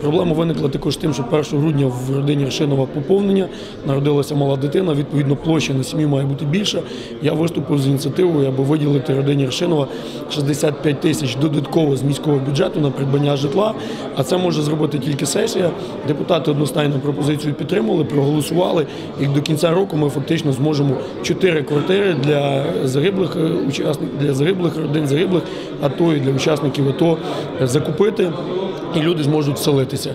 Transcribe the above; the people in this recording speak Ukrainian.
Проблема виникла також тим, що 1 грудня в родині Ршинова поповнення народилася мала дитина. Відповідно, площа на сім'ю має бути більша. Я виступив з ініціативою, аби виділити родині Ршинова 65 тисяч додатково з міського бюджету на придбання житла. А це може зробити тільки сесія. Депутати одностайно пропозицію підтримали, проголосували. І до кінця року ми фактично зможемо чотири квартири для загиблих е, учасників, для загиблих родин загиблих, АТО і для учасників АТО закупити і люди зможуть селитися.